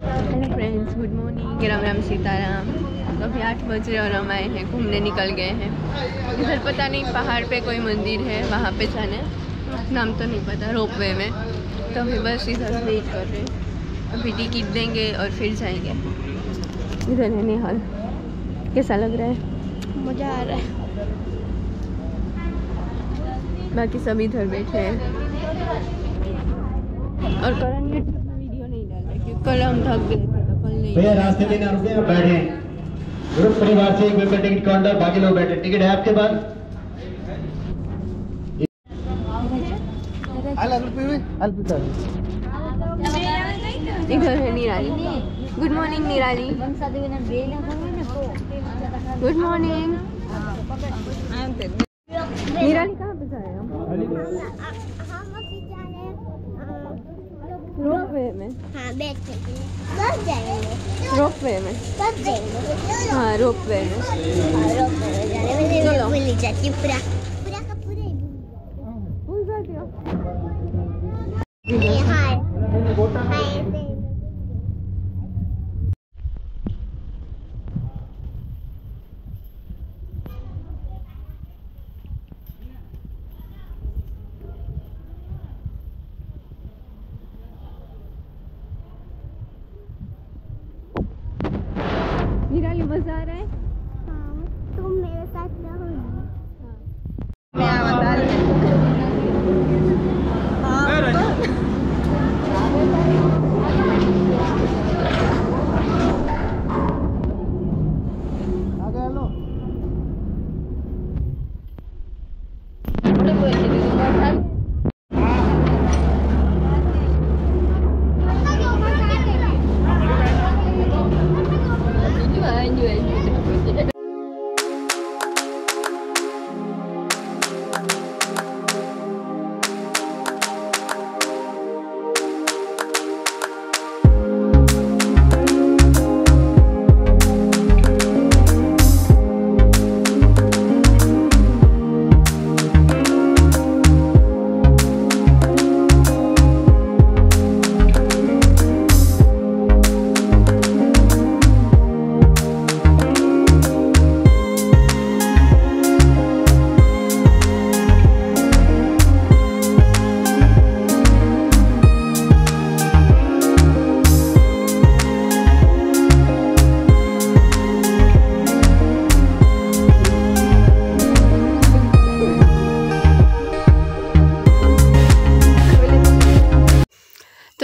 Hello friends good morning Ram Ram Sitaram. तो अभी आठ बज रहे और हम आए हैं घूमने निकल गए हैं। इधर पता नहीं पहाड़ पे कोई मंदिर है वहाँ पे जाना नाम तो नहीं पता रोप वे में। तो अभी बस इधर वेट कर रहे हैं। अभी टिकट देंगे और फिर जाएँगे। इधर है निहाल। कैसा लग रहा है? मज़ा आ रहा है। बाकी सब इधर बैठे हैं। और करण ने अपना वीडियो नहीं डाला क्योंकि कल हम थक गए भैया रास्ते में ना रुके आप बैठे। ग्रुप परिवार से एक मेंबर टिकट काउंटर बाकी लोग बैठे। टिकट है आपके पास? इधर है Nirali good morning Nirali. Good morning. Nirali कहाँ पे रोप वे में हाँ बैठ जाएँगे। रोप वे में हाँ रोप वे में हाँ, रोक दो, में। चलो। भूल ही जाती हूँ पूरा पूरा का पूरा ही भूल भूल जाती हो जाती हूँ। हाँ हाँ ऐसे ही। निराली मज़ा आ रहा है? हाँ, तुम मेरे साथ रहो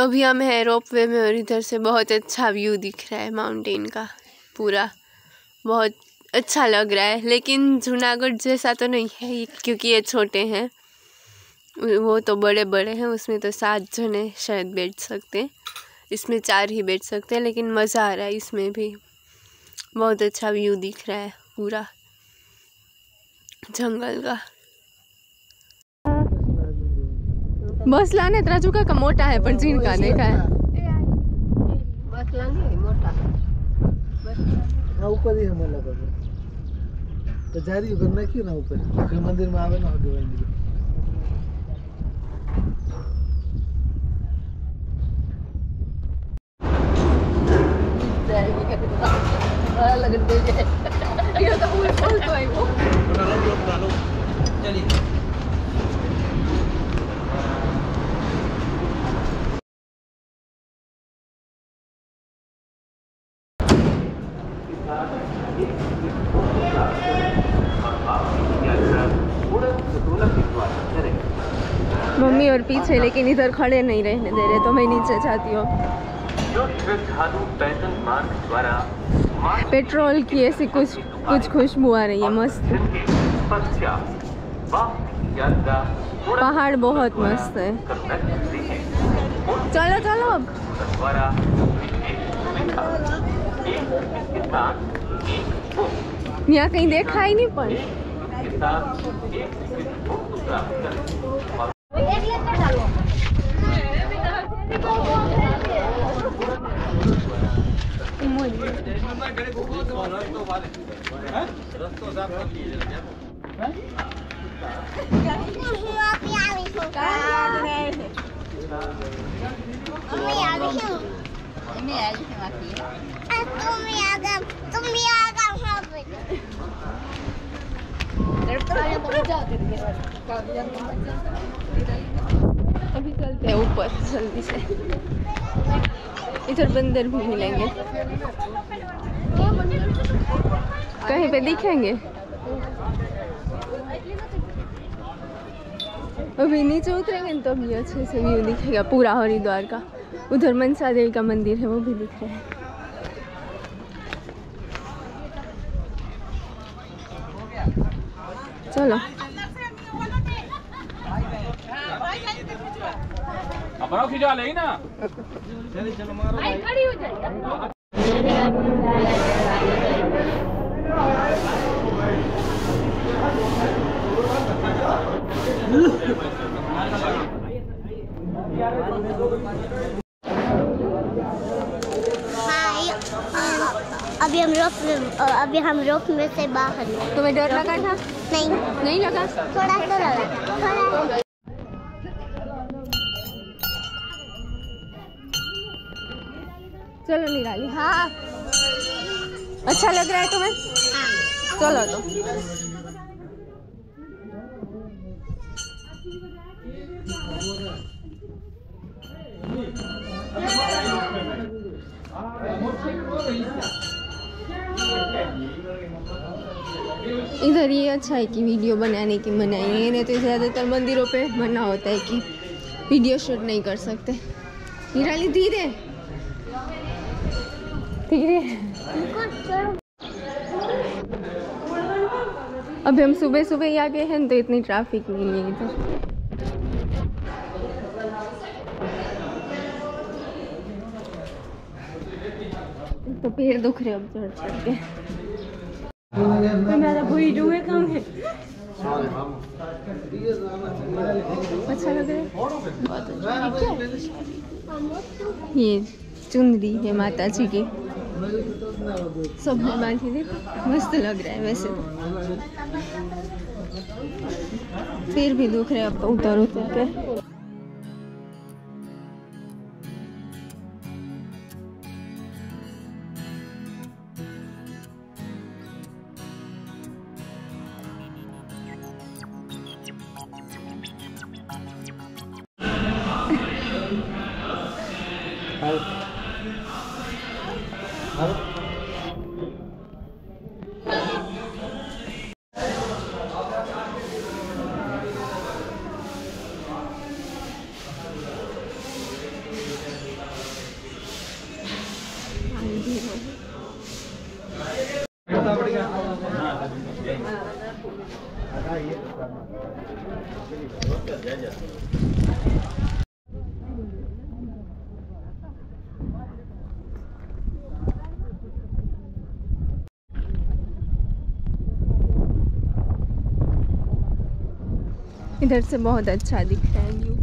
तो अभी हम हैं रोप वे में और इधर से बहुत अच्छा व्यू दिख रहा है माउंटेन का, पूरा। बहुत अच्छा लग रहा है, लेकिन जूनागढ़ जैसा तो नहीं है क्योंकि ये छोटे हैं। वो तो बड़े बड़े हैं, उसमें तो सात जने शायद बैठ सकते हैं। इसमें चार ही बैठ सकते हैं, लेकिन मज़ा आ रहा है इसमें भी। बहुत अच्छा व्यू दिख रहा है, पूरा। जंगल का। बस लाने त्राजुका का मोटा है पर जीन का देखा है। हाँ ऊपर ही हमें लगा था तो जारी करना क्यों ना ऊपर? फिर मंदिर में आवे ना आगे बढ़ेंगे और पीछे, लेकिन इधर खड़े नहीं रहने दे रहे तो मैं नीचे जाती हूँ। पेट्रोल की ऐसी कुछ कुछ खुशबू आ रही है, मस्त। पहाड़ बहुत मस्त है। चलो चलो अब। यहाँ कहीं देखा ही नहीं पर के साथ एक मुफ़्त प्राप्त करें और मम्मी आ रही हूँ तुम भी आ गए तुम भी आ गए वहाँ पे अभी चलते हैं ऊपर जल्दी से। इधर बंदर भी मिलेंगे। कहीं पे दिखेंगे? अभी नीचे उतरेंगे तो अभी अच्छे से व्यू दिखेगा पूरा हरिद्वार का। उधर मनसा देवी का मंदिर है वो भी दिख रहा है। चलो। खिंचा ले ना। हाँ ये- अ, अभी हम में अभी हम रोक में से बाहर तुम्हें डर लगा? था नहीं। नहीं लगा? थोड़ा सा लगा। थोड़ा। चलो निराली। हाँ। अच्छा लग रहा है तुम्हें? चलो तो। इधर ये अच्छा है कि वीडियो बनाने की मनाई है। नहीं तो ज़्यादातर मंदिरों पे मना होता है कि वीडियो शूट नहीं कर सकते। निराली धीरे। धीरे। अभी हम सुबह सुबह ही आ गए हैं तो इतनी ट्रैफ़िक नहीं है इधर। तो पेड़ दुख रहे अब चढ़ चढ़ के। है है ये चुंदरी है माता जी की। सब में बांधी थी मस्त लग रहा है वैसे। तो फिर भी दुख रहे अब तो उतर उतर के इधर से बहुत अच्छा दिख रहा है व्यू।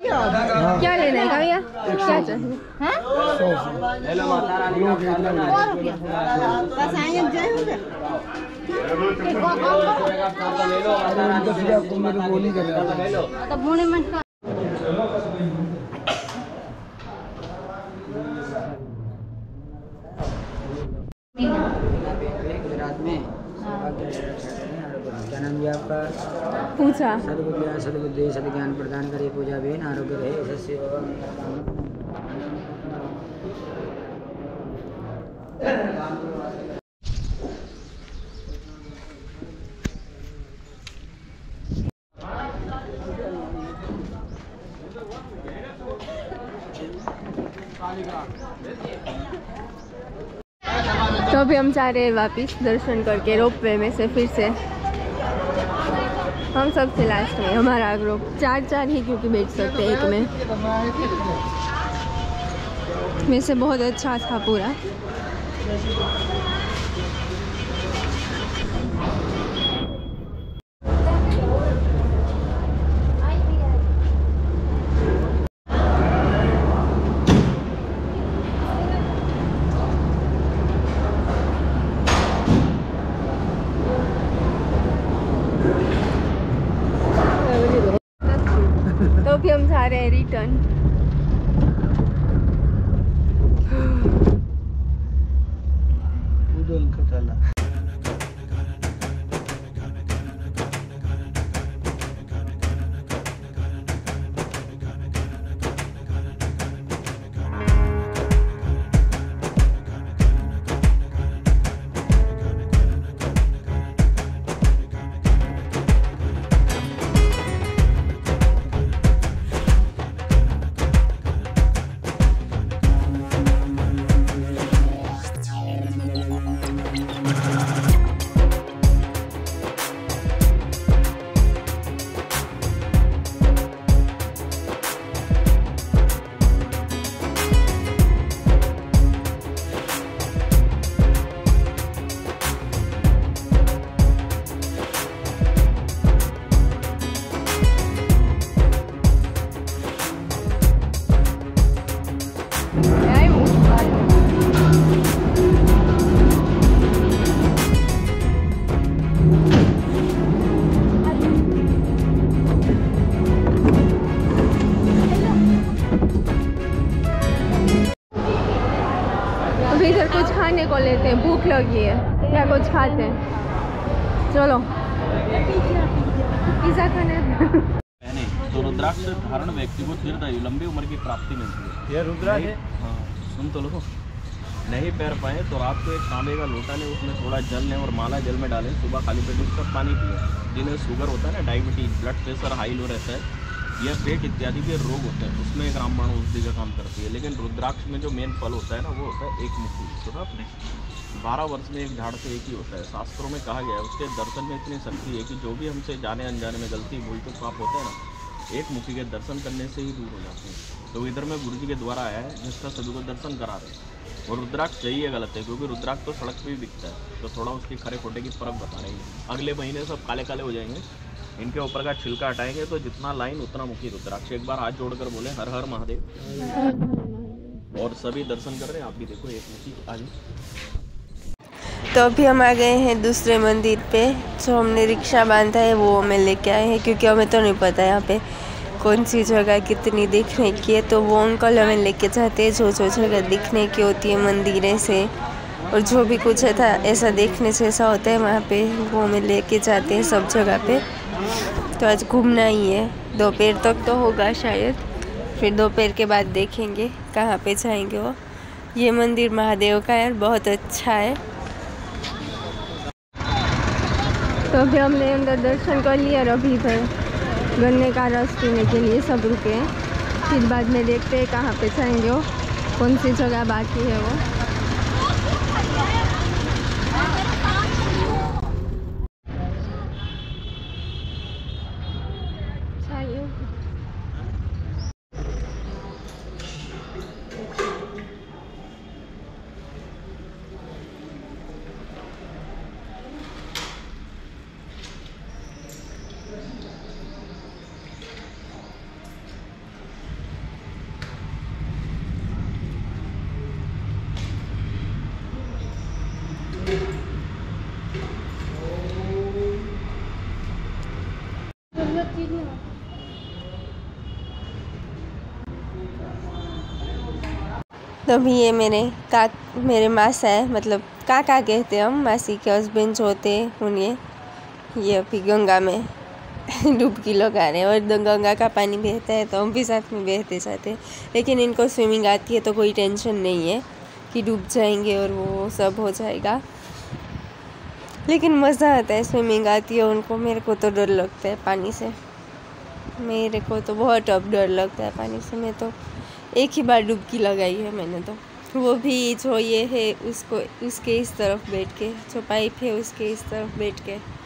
क्या लेना है भैया क्या हो? आपको मेरे बोली करेगा गुजरात है आपका पूछा सदबुद्धि सदबुद्धि सदज्ञान प्रदान करे पूजा बेन आरोग्य रहे सस्य तो अभी हम जा रहे हैं वापस दर्शन करके रोप वे में से फिर से। हम सबसे लास्ट में, हमारा ग्रुप चार चार ही क्योंकि बैठ सकते हैं एक में। वैसे बहुत अच्छा था पूरा तो भी हम जा रहे का रिटर्न भूख लगी है। क्या कुछ खाते हैं। चलो। पिज़्ज़ा खाना है। तो रुद्राक्ष धारण व्यक्ति को दीर्घायु लंबी उम्र की प्राप्ति मिलती है। ये रुद्राक्ष है? हाँ सुन तो लो। नहीं पैर पाए तो रात को एक तांबे का लोटा लें उसमें थोड़ा जल लें और माला जल में डालें। सुबह खाली पेट उसका पानी पिए। जिन्हें शुगर होता है ना diabetes blood pressure high low रहता है। या पेट इत्यादि के रोग होते हैं उसमें एक रामबाण औषधि का काम करती है। लेकिन रुद्राक्ष में जो मेन फल होता है ना वो होता है एक मुखी सुना आपने? बारह वर्ष में एक झाड़ से एक ही होता है। शास्त्रों में कहा गया है, उसके दर्शन में इतनी शक्ति है कि जो भी हमसे जाने अनजाने में गलती भूल तो पाप होते हैं ना, एक मुखी के दर्शन करने से ही दूर हो जाते हैं। तो इधर में गुरु जी के द्वारा आया है, जिसका सभी को दर्शन करा रहे हैं। और रुद्राक्ष है गलत है, क्योंकि रुद्राक्ष तो सड़क पर भी बिकता है तो थोड़ा उसकी खरे खोटे की फ़र्क बता रहे हैं। अगले महीने सब काले काले हो जाएँगे, इनके ऊपर का छिलका हटाएँगे तो जितना लाइन, उतना मुखी रुद्राक्ष। एक बार हाथ जोड़कर बोले, हर हर महादेव। और सभी दर्शन कर रहे हैं, आप भी देखो, एक मुखी आज तो अभी हम आ गए हैं दूसरे मंदिर पे, जो हमने रिक्शा बांधा है वो हमें लेके आए हैं, क्योंकि हमें तो नहीं पता यहाँ पे कौन सी जगह कितनी दिखने की है। तो वो अंकल हमें लेके जाते हैं जो जो जगह दिखने की होती है मंदिर से, और जो भी कुछ था, ऐसा देखने से ऐसा होता है वहाँ पे, वो हमें लेके जाते हैं सब जगह पे। तो आज घूमना ही है। दोपहर तक तो होगा शायद, फिर दोपहर के बाद देखेंगे कहाँ पे जाएँगे वो। ये मंदिर महादेव का यार बहुत अच्छा है। तो अभी हमने अंदर दर्शन कर लिया और अभी इधर गन्ने का रस पीने के लिए सब रुके हैं। फिर बाद में देखते हैं कहाँ पे जाएँगे वो, कौन सी जगह बाकी है वो। तो ये मेरे, का, मेरे मासा है मतलब काका कहते हैं हम, मासी के हस्बैंड जो होते हैं, उन्हें ये अभी गंगा में डुबकी लगा रहे हैं और गंगा का पानी बहता है तो हम भी साथ में बहते जाते हैं। लेकिन इनको स्विमिंग आती है तो कोई टेंशन नहीं है कि डूब जाएँगे और वो सब हो जाएगा। लेकिन मज़ा आता है स्विमिंग आती है उनको, मेरे को तो डर लगता है पानी से। मेरे को तो बहुत अब डर लगता है पानी से, मैं तो एक ही बार डुबकी लगाई है मैंने तो। वो भी जो ये है, उसको, उसके इस तरफ़ बैठ के जो पाइप है उसके इस तरफ़ बैठ के।